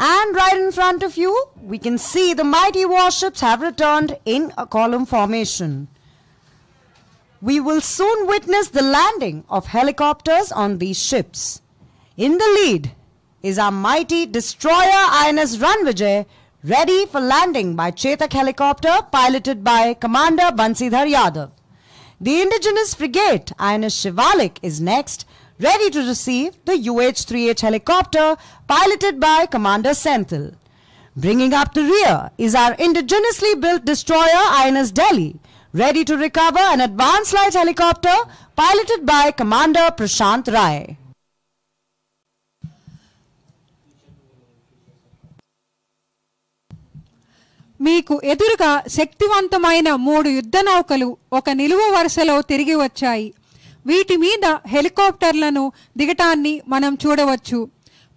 And right in front of you, we can see the mighty warships have returned in a column formation. We will soon witness the landing of helicopters on these ships. In the lead is our mighty destroyer INS Ranvijay, ready for landing by Chetak helicopter piloted by Commander Bansidhar Yadav. The indigenous frigate INS Shivalik is next, ready to receive the UH-3H helicopter piloted by Commander Senthil. Bringing up the rear is our indigenously built destroyer INS Delhi, ready to recover an advanced light helicopter piloted by Commander Prashant Rai. మీకు ఎదురుగా శక్తివంతమైన మూడు యుద్ధ నౌకలు ఒక నిలువ వరుసలో తిరిగి వచ్చాయి వీటి మీద హెలికాప్టర్లను దిగటాన్ని మనం చూడవచ్చు.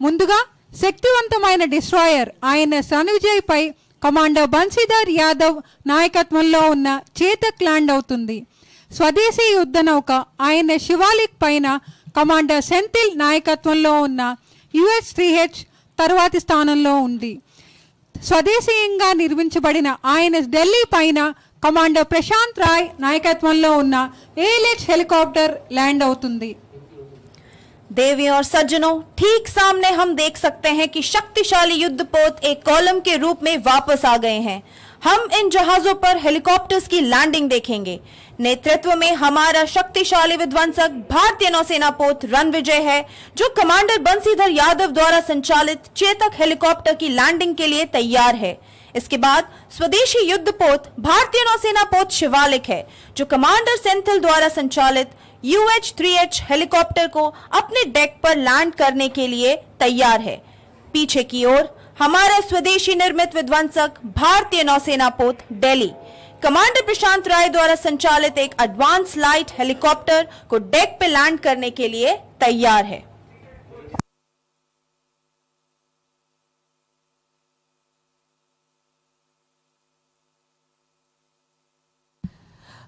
ముందుగా శక్తివంతమైన డిస్ట్రాయర్ ఆయన సన్విజయ్ పై కమాండర్ బన్సీధర్ యాదవ్ నాయకత్వంలో ఉన్న చేతక్ ల్యాండ్ అవుతుంది. స్వదేశీ యుద్ధ నౌక ఆయన శివాలిక్ పైన కమాండర్ సెంథిల్ నాయకత్వంలో ఉన్న యుఎస్ త్రీ హెచ్ తర్వాతి స్థానంలో ఉంది. స్వదేశీయంగా నిర్మించబడిన ఆయన ఢిల్లీ పైన కమాండర్ ప్రశాంత్ రాయ్ నాయకత్వంలో ఉన్న ఏఎల్హెచ్ హెలికాప్టర్ ల్యాండ్ అవుతుంది देवी और सज्जनों ठीक सामने हम देख सकते हैं कि शक्तिशाली युद्धपोत एक कॉलम के रूप में वापस आ गए हैं हम इन जहाजों पर हेलीकॉप्टर्स की लैंडिंग देखेंगे। नेतृत्व में हमारा शक्तिशाली विध्वंसक भारतीय नौसेना पोत रणविजय है, जो कमांडर बंसीधर यादव द्वारा संचालित चेतक हेलीकॉप्टर की लैंडिंग के लिए तैयार है। इसके बाद स्वदेशी युद्ध पोत भारतीय नौसेना पोत शिवालिक है, जो कमांडर सेंथिल द्वारा संचालित यूएच थ्री एच हेलीकॉप्टर को अपने डेक पर लैंड करने के लिए तैयार है। पीछे की ओर हमारा स्वदेशी निर्मित विध्वंसक भारतीय नौसेना पोत डेली। कमांडर प्रशांत राय द्वारा संचालित एक एडवांस लाइट हेलीकॉप्टर को डेक पे लैंड करने के लिए तैयार है।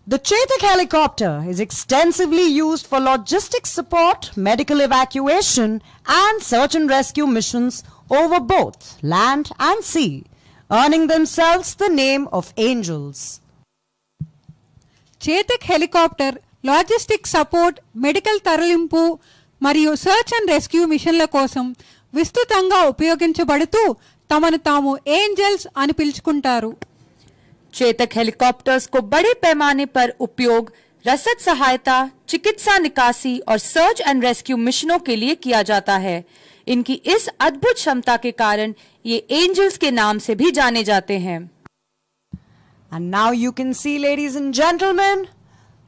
The Chetak helicopter is extensively used for logistics support, medical evacuation, and search and rescue missions over both land and sea, earning themselves the name of angels. Chetak helicopter logistic support medical తరలింపు మరియు search and rescue మిషన్ల కోసం విస్తృతంగా ఉపయోగించబడుతూ తమను తాము angels అని పిలుచుకుంటారు Chetak helicopters को बड़े पैमाने पर उपयोग रसद सहायता चिकित्सा निकासी और सर्च एंड रेस्क्यू मिशनों के लिए किया जाता है इनकी इस अद्भुत क्षमता के कारण ये एंजल्स के नाम से भी जाने जाते हैं And now you can see, ladies and gentlemen,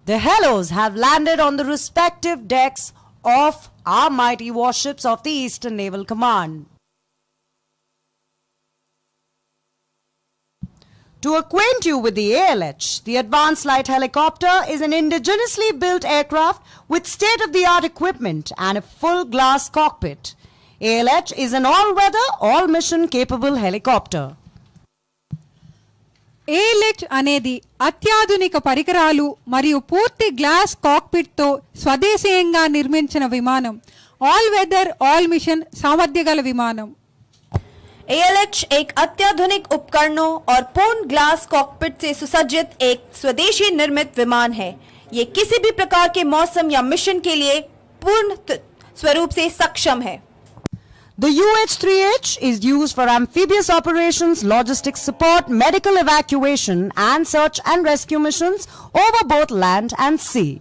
the Hellos have landed on the respective decks of our mighty warships of the Eastern Naval Command. To acquaint you with the ALH, the Advanced Light Helicopter is an indigenously built aircraft with state-of-the-art equipment and a full glass cockpit. ALH is an all-weather, all-mission capable helicopter. ALH అనేది అత్యాధునిక పరికరాలు మరియు పూర్తి glass కాక్పిట్తో స్వదేశీయంగా నిర్మించిన విమానం all weather all machine సామర్థ్య గల విమానం ALH एक अत्याधुनिक उपकरणों और पूर्ण ग्लास कॉकपिट से सुसज्जित एक स्वदेशी निर्मित विमान है ये किसी भी प्रकार के मौसम या मिशन के लिए पूर्ण त- स्वरूप से सक्षम है The UH-3H is used for amphibious operations, logistics support, medical evacuation, and search and rescue missions over both land and sea.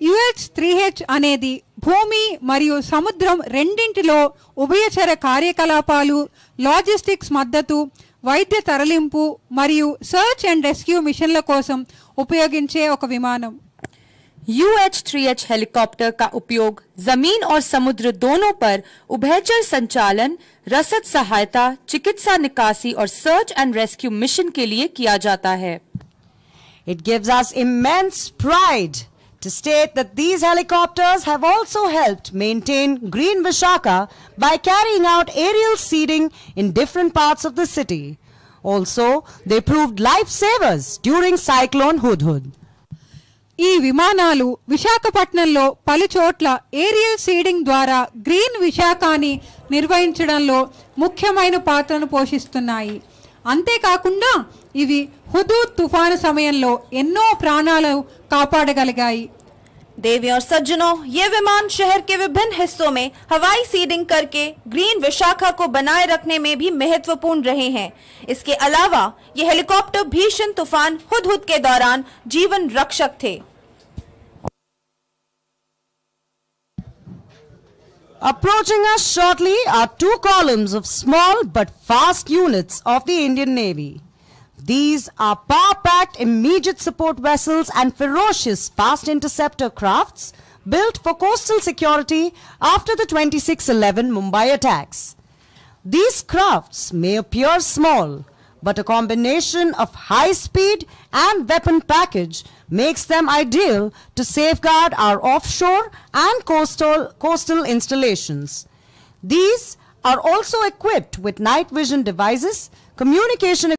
UH three H అనేది భూమి మరియు సముద్రం రెండింటిలో ఉభయచర కార్యకలాపాలు లాజిస్టిక్స్ మద్దతు వైద్య తరలింపు మరియు సర్చ్ అండ్ రెస్క్యూ మిషన్ల కోసం ఉపయోగించే ఒక విమానం UH-3H हेलीकॉप्टर का उपयोग जमीन और समुद्र दोनों पर उभयचर संचालन रसद सहायता चिकित्सा निकासी और सर्च एंड रेस्क्यू मिशन के लिए किया जाता है It gives us immense pride to state that these helicopters have also helped maintain Green Vishaka by carrying out aerial seeding in different parts of the city. Also, they proved lifesavers during Cyclone Hudhud. ఈ విమానాలు విశాఖపట్నంలో పలు చోట్ల aerial seeding ద్వారా green విశాఖని నిర్వహించడంలో ముఖ్యమైన పాత్రను పోషిస్తున్నాయి అంతేకాకుండా ఇవి హుదూద్ తుఫాను సమయంలో ఎన్నో ప్రాణాలు కాపాడగలిగాయి देवी और सज्जनों ये विमान शहर के विभिन्न हिस्सों में हवाई सीडिंग करके ग्रीन विशाखा को बनाए रखने में भी महत्वपूर्ण रहे हैं इसके अलावा ये हेलीकॉप्टर भीषण तूफान हुदहुद के दौरान जीवन रक्षक थे Approaching us shortly are two columns of small but fast units of the Indian Navy. These are power-packed immediate support vessels and ferocious fast interceptor crafts built for coastal security after the 2611 Mumbai attacks. These crafts may appear small, but a combination of high speed and weapon package makes them ideal to safeguard our offshore and coastal, coastal installations. These are also equipped with night vision devices, communication